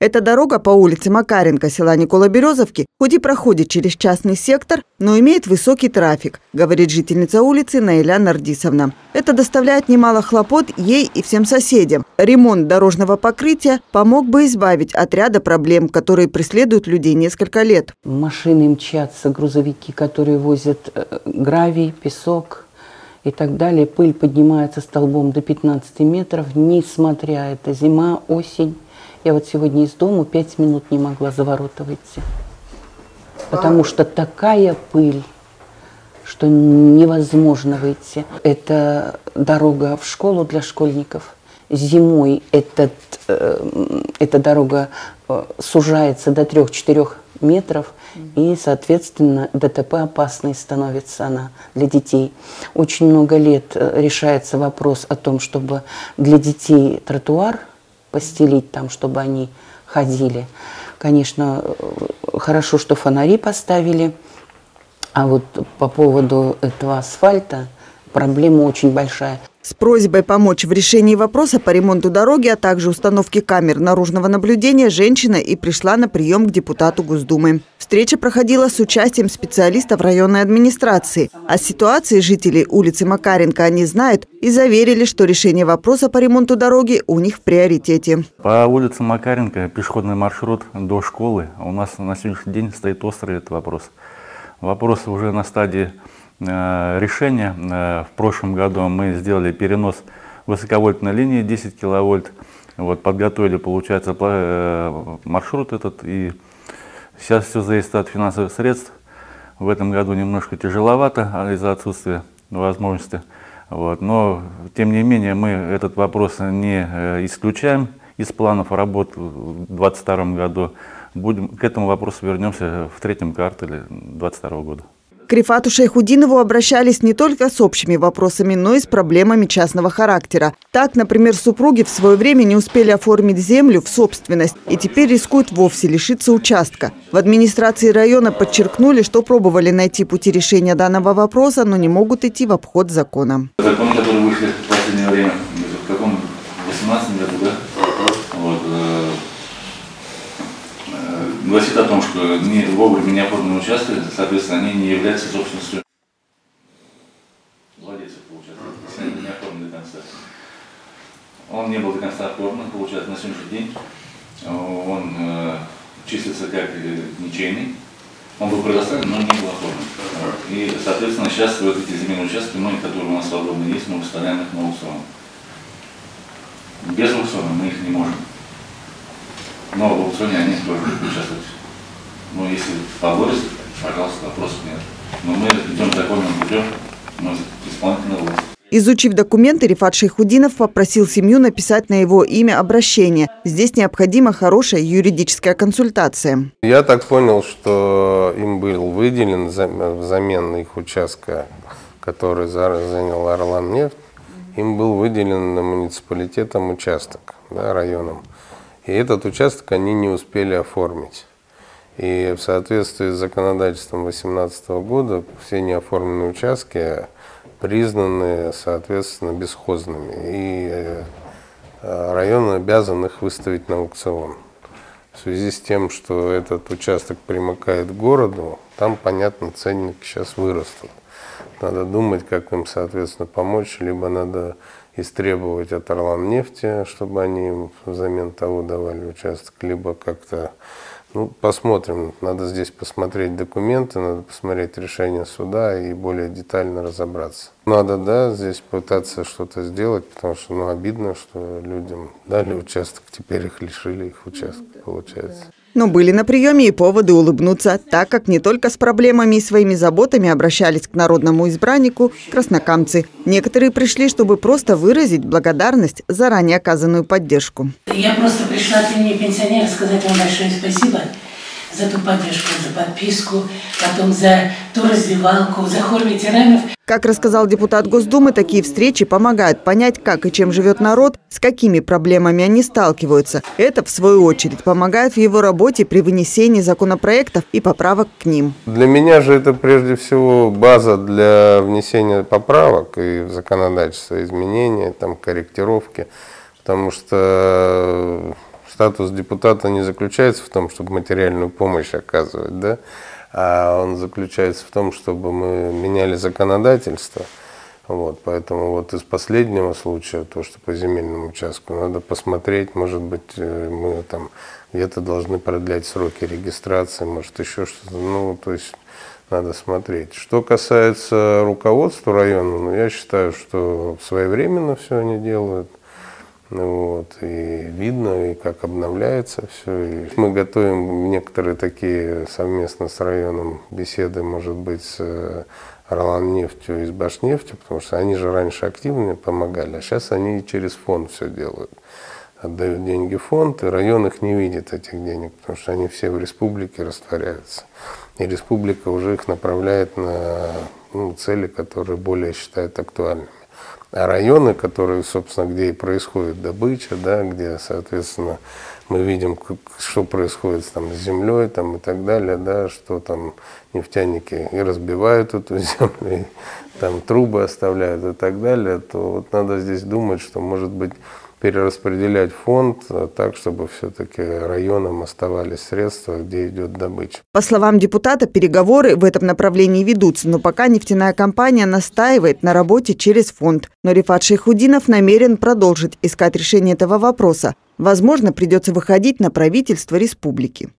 Эта дорога по улице Макаренко села Никола-Березовки хоть и проходит через частный сектор, но имеет высокий трафик, говорит жительница улицы Наиля Нардисовна. Это доставляет немало хлопот ей и всем соседям. Ремонт дорожного покрытия помог бы избавить от ряда проблем, которые преследуют людей несколько лет. Машины мчатся, грузовики, которые возят э, гравий, песок и так далее. Пыль поднимается столбом до 15 метров, несмотря это зима, осень. Я вот сегодня из дома пять минут не могла за ворота выйти. Потому что такая пыль, что невозможно выйти. Это дорога в школу для школьников. Зимой этот, э, эта дорога э, сужается до 3-4 метров, и, соответственно, ДТП опасной становится она для детей. Очень много лет э, решается вопрос о том, чтобы для детей тротуар постелить там, чтобы они ходили. Конечно, э, хорошо, что фонари поставили, а вот по поводу этого асфальта проблема очень большая. С просьбой помочь в решении вопроса по ремонту дороги, а также установке камер наружного наблюдения женщина и пришла на прием к депутату Госдумы. Встреча проходила с участием специалистов районной администрации. О ситуации жителей улицы Макаренко они знают и заверили, что решение вопроса по ремонту дороги у них в приоритете. По улице Макаренко пешеходный маршрут до школы. У нас на сегодняшний день стоит острый этот вопрос. Вопрос уже на стадии решение. Э, в прошлом году мы сделали перенос высоковольтной линии 10 киловольт. Вот, подготовили, получается, э, маршрут этот. И сейчас все зависит от финансовых средств. В этом году немножко тяжеловато из-за отсутствия возможности. Вот. Но, тем не менее, мы этот вопрос не исключаем из планов работ в 2022 году. Будем, к этому вопросу вернемся в третьем квартале 2022 года. К Рифату Шейхудинову обращались не только с общими вопросами, но и с проблемами частного характера. Так, например, супруги в свое время не успели оформить землю в собственность и теперь рискуют вовсе лишиться участка. В администрации района подчеркнули, что пробовали найти пути решения данного вопроса, но не могут идти в обход закона. Закон, который вышли в последнее время, в каком 18 году, да? Вот, э, гласит о том, что не, вовремя не оформленные участки, соответственно, они не являются собственностью владельцев, получается, если они не оформлены до конца. Он не был до конца оформлен, получается, на сегодняшний день он э, числится как э, ничейный. Он был предоставлен, но не был оформлен. И, соответственно, сейчас вот эти земельные участки, многие, которые у нас свободно есть, мы выставляем их на аукцион. Без аукциона мы их не можем. Но в аукционе они тоже участвуют. Ну, если поборется, пожалуйста, вопросов нет. Но мы идем законным путем, мы исполнительная власть. Изучив документы, Рифат Шейхудинов попросил семью написать на его имя обращение. Здесь необходима хорошая юридическая консультация. Я так понял, что им был выделен взамен их участка, который занял Орлан нефть, им был выделен муниципалитетом участок, да, районом. И этот участок они не успели оформить. И в соответствии с законодательством 2018 года все неоформленные участки признаны, соответственно, бесхозными. И э, район обязан их выставить на аукцион. В связи с тем, что этот участок примыкает к городу, там, понятно, ценники сейчас вырастут. Надо думать, как им, соответственно, помочь, либо надо истребовать от Орлан нефти, чтобы они им взамен того давали участок, либо как-то, ну, посмотрим, надо здесь посмотреть документы, надо посмотреть решение суда и более детально разобраться. Надо, да, здесь пытаться что-то сделать, потому что, ну, обидно, что людям дали участок, теперь их лишили их участка, получается. Но были на приеме и поводы улыбнуться, так как не только с проблемами и своими заботами обращались к народному избраннику краснокамцы. Некоторые пришли, чтобы просто выразить благодарность за ранее оказанную поддержку. Я просто пришла от имени пенсионера сказать вам большое спасибо за ту поддержку, за подписку, потом за ту раздевалку, за хор ветеранов. Как рассказал депутат Госдумы, такие встречи помогают понять, как и чем живет народ, с какими проблемами они сталкиваются. Это, в свою очередь, помогает в его работе при вынесении законопроектов и поправок к ним. Для меня же это прежде всего база для внесения поправок и в законодательство, изменения, там, корректировки. Потому что статус депутата не заключается в том, чтобы материальную помощь оказывать, да, а он заключается в том, чтобы мы меняли законодательство. Вот, поэтому вот из последнего случая, то, что по земельному участку, надо посмотреть, может быть, э, мы там где-то должны продлять сроки регистрации, может еще что-то, ну, то есть надо смотреть. Что касается руководства района, ну, я считаю, что своевременно все они делают. Вот, и видно, и как обновляется все. И мы готовим некоторые такие совместно с районом беседы, может быть, с Орлан нефтью и с Башнефтью, потому что они же раньше активнее помогали, а сейчас они через фонд все делают. Отдают деньги в фонд, и район их не видит, этих денег, потому что они все в республике растворяются. И республика уже их направляет на ну, цели, которые более считают актуальными. Районы, которые, собственно, где и происходит добыча, да, где, соответственно, мы видим, что происходит там, с землей там, и так далее, да, что там нефтяники и разбивают эту землю, и там трубы оставляют и так далее, то вот надо здесь думать, что, может быть, перераспределять фонд э, так, чтобы все-таки районам оставались средства, где идет добыча. По словам депутата, переговоры в этом направлении ведутся, но пока нефтяная компания настаивает на работе через фонд. Но Рифат Шейхудинов намерен продолжить искать решение этого вопроса. Возможно, придется выходить на правительство республики.